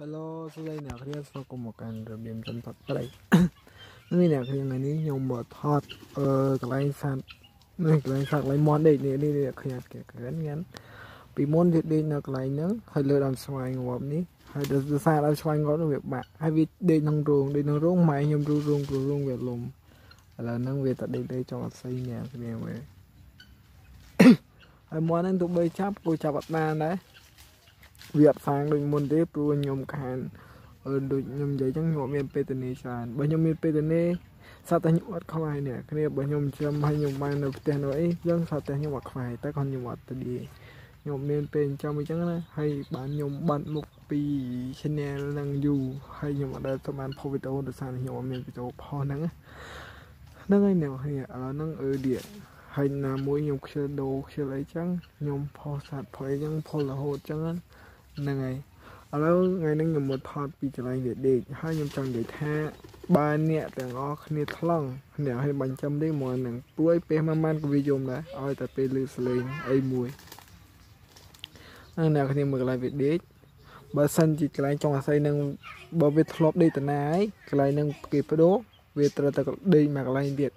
Hello សួស្តីអ្នកគ្រាស្វាគមន៍មកកាន់របៀបចំផាត់ត្រីនេះអ្នកគ្រាថ្ងៃនេះខ្ញុំមកថតអឺកន្លែងសัตว์នេះកន្លែងសัตว์កន្លែងមន់ដេកនេះនេះអ្នកគ្រាគេគ្រាញ៉ាំពីមុនវាដេកនៅកន្លែងហ្នឹងហើយលើដើមស្វាយងាប់នេះហើយដោយសារដើមស្វាយងាប់នោះវាបាក់ហើយវាដេកក្នុងរោងដេកក្នុងរោងម៉ែខ្ញុំរូរោងព្រោះរោងវាលំឥឡូវហ្នឹងវាតែដេកលេចង់អត់ស្អីអ្នកគ្រាវិញហើយមន់ហ្នឹងទោះបីចាប់ក៏ចាប់អត់បានដែរ វាអត់សាងដូចមុនទេព្រោះខ្ញុំខានអឺដូចខ្ញុំនិយាយចឹងខ្ញុំមានពេតនីច្រើនបើខ្ញុំមានពេតនីសត្វតែខ្ញុំអត់ខ្វាយនេះគ្នាបើខ្ញុំចាំឲ្យខ្ញុំបាននៅផ្ទះនៅអីចឹងសត្វតែខ្ញុំអត់ខ្វាយតែគាត់ខ្ញុំអត់ទៅឌីខ្ញុំមានពេលចាំអញ្ចឹងណាហើយបានខ្ញុំបាត់មុខពី channel នឹងយូរហើយខ្ញុំអត់ដែលទៅបានផុសវីដេអូដោយសារខ្ញុំអត់មានវីដេអូផុសហ្នឹងហ្នឹងហើយអ្នកគ្នាឥឡូវហ្នឹងអឺឌីហើយណាមួយខ្ញុំខ្ជិលដូរខ្ជិលអីចឹងខ្ញុំផុសសត្វផុសអីចឹងផុសរហូតចឹងណា ហ្នឹងហើយឥឡូវថ្ងៃនេះខ្ញុំមកថតពីកន្លែងវាដេកហើយខ្ញុំចង់និយាយថាបើអ្នកទាំងអស់គ្នាថ្លង់អ្នកឲ្យបាញ់ចាំទេមកនឹងពួយពេលមួយម៉ានក៏វាយំដែរឲ្យតែពេលលឺសលេងអីមួយអ្នកគ្នាមើលកន្លែងវាដេកបើសិនជាកន្លែងចង់អាស័យនឹងបើវាធ្លាប់ដេកតាណាហើយកន្លែងនឹងគេបដូរវាត្រូវតែដេកមកកន្លែងទៀត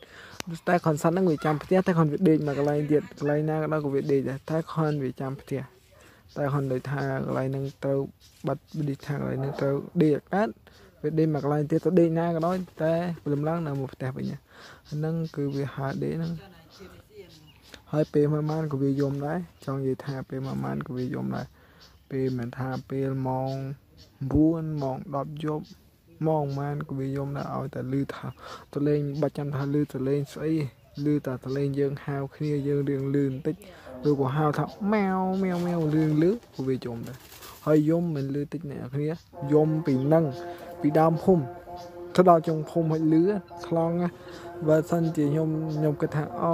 តែខនសិនហ្នឹងវាចាំផ្ទះតែខនវាដេកមកកន្លែងទៀតកន្លែងណាក៏ដោយក៏វាដេកដែរតែខនវាចាំផ្ទះ តែគាត់ដូចថាកន្លែងហ្នឹងត្រូវបាត់វិធីថាកន្លែងហ្នឹងត្រូវដេកអាកាត់វាដេកមកកន្លែងទៀតទៅដេកណាក៏ដោយតែព្រលឹមឡើងនៅមកផ្ទះវិញហ្នឹងគឺវាហាដេកហ្នឹងហើយពេលមួយម៉ានក៏វាយំដែរចង់និយាយថាពេលមួយម៉ានក៏វាយំដែរពេលមិនថាពេលម៉ោង9ម៉ោង10យប់ម៉ោងម៉ានក៏វាយំដែរឲ្យតែលឺថាតលេងបាច់ចាំថាលឺតលេងស្អី លឺតែតលេងយើងហៅគ្នាយើងរៀងលឺបន្តិចឬក៏ហៅថាម៉ែវម៉ែវម៉ែវលឿងលឺក៏វាយំដែរហើយយំមិនលឺតិចអ្នកគ្នាយំពីនឹងពីដើមភូមិទៅដល់ចុងភូមិឲ្យលឺឆ្លងបើសិនជាខ្ញុំខ្ញុំគិតថាអូ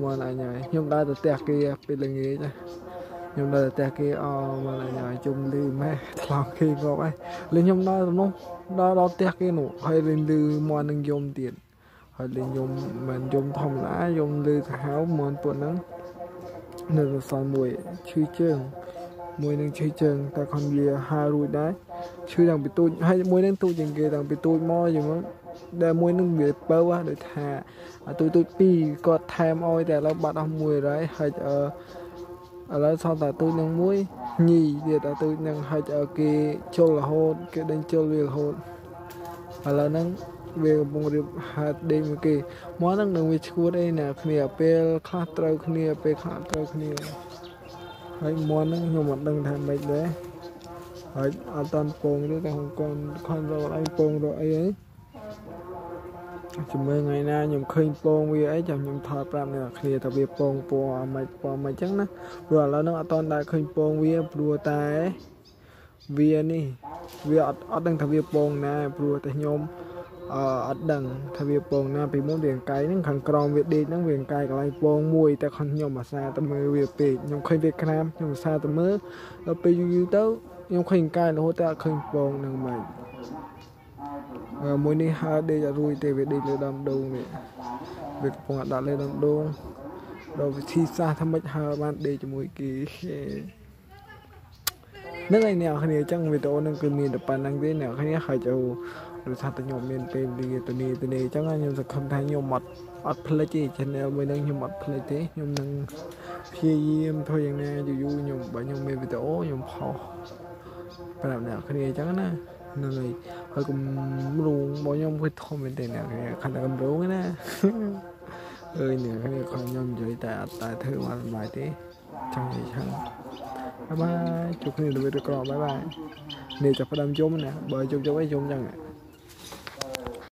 មកអញហើយខ្ញុំដើរទៅផ្ទះគេពេលល្ងាចខ្ញុំដើរទៅផ្ទះគេអូមកអញហើយជុំលឺម៉ែឆ្លងគេងប់ហើយលេខ្ញុំដើរទៅនោះដល់ដល់ផ្ទះគេនោះហើយលេលឺមកនឹងយំទៀត ហើយលេខ្ញុំមិនយំធម្មតាយំលឺទៅហៅមកពួកហ្នឹងនៅសល់មួយឈឺជើងមួយនឹងឈឺជើងតែខនវាហារួចដែរឈឺតាំងពីទូចហើយមួយនឹងទូចជាងគេតាំងពីទូចមកយ៉ាងមកដែលមួយនឹងវាបើដូចថាទូចទូចពីរគាត់ថែមអោយតែឥឡូវបាត់អស់មួយហើយហើយអឺឥឡូវសល់តែទូចនឹងមួយញីទៀតតែទូចនឹងហើយគេជុលរហូតគេដេញជុលវារហូតឥឡូវហ្នឹង វាកំពុងរៀបហាត់ដេញមួយគេមកហ្នឹងនឹងវាឈួតអីណាគ្នាពេលខ្លះត្រូវគ្នាពេលខ្លះត្រូវគ្នាហើយមកហ្នឹងខ្ញុំអត់ដឹងថាម៉េចដែរហើយអត់តាន់ពងទេតែខ្ញុំកូនខនរកអីពងរកអីហីជំរឿថ្ងៃណាខ្ញុំឃើញពងវាអីចាំខ្ញុំថតប្រាប់អ្នកគ្នាថាវាពងពណ៌អាម៉េចពណ៌ម៉េចចឹងណាព្រោះឥឡូវហ្នឹងអត់តាន់ដែរឃើញពងវាព្រោះតែវានេះវាអត់អត់ដឹងថាវាពងណាព្រោះតែខ្ញុំ អឺអត់ដឹងថាវាពងណាពីមុនវាកាយហ្នឹងខាងក្រោមវាដេកហ្នឹងវាកាយកន្លែងពងមួយតែខ្ញុំអាសាទៅមើលវាពេកខ្ញុំឃើញវាក្រាមខ្ញុំអាសាទៅមើលដល់ពេលយូរយូរទៅខ្ញុំឃើញកាយរហូតតែអត់ឃើញពងហ្នឹងមិនមួយនេះហើដេកអត់រួយទេវាដេកលើដើមដូងនេះវាកំពុងដាក់លើដើមដូងដល់វិធីសាស្ត្រថាម៉េចហើបានដេកជាមួយគេ នឹងឯអ្នកគ្នាអញ្ចឹងវីដេអូហ្នឹងគឺមានតែប៉ុណ្្នឹងទេអ្នកគ្នាហើយចូលឬថាតែខ្ញុំមានពេលវេលាទៅនេះទៅនេះអញ្ចឹងខ្ញុំសង្ឃឹមថាខ្ញុំអត់អត់ផ្លេចទេ channel មួយហ្នឹងខ្ញុំអត់ផ្លេចទេខ្ញុំនឹងព្យាយាមធ្វើយ៉ាងណាយូរយូរខ្ញុំបើខ្ញុំមានវីដេអូខ្ញុំផុសប្រាប់អ្នកគ្នាអញ្ចឹងណាហ្នឹងហើយហើយគំរូរបស់ខ្ញុំវាធំមែនទេអ្នកគ្នាខណៈគំរូណាអើយអ្នកគ្នាខ្ញុំនិយាយតែអត់តែធ្វើបានបាយទេចង់និយាយចឹង បាយបាយជួបគ្នានៅវីដេអូក្រោយបាយបាយនេះចាប់ផ្ដើមយំណាបើជប់ជប់អីយំចឹង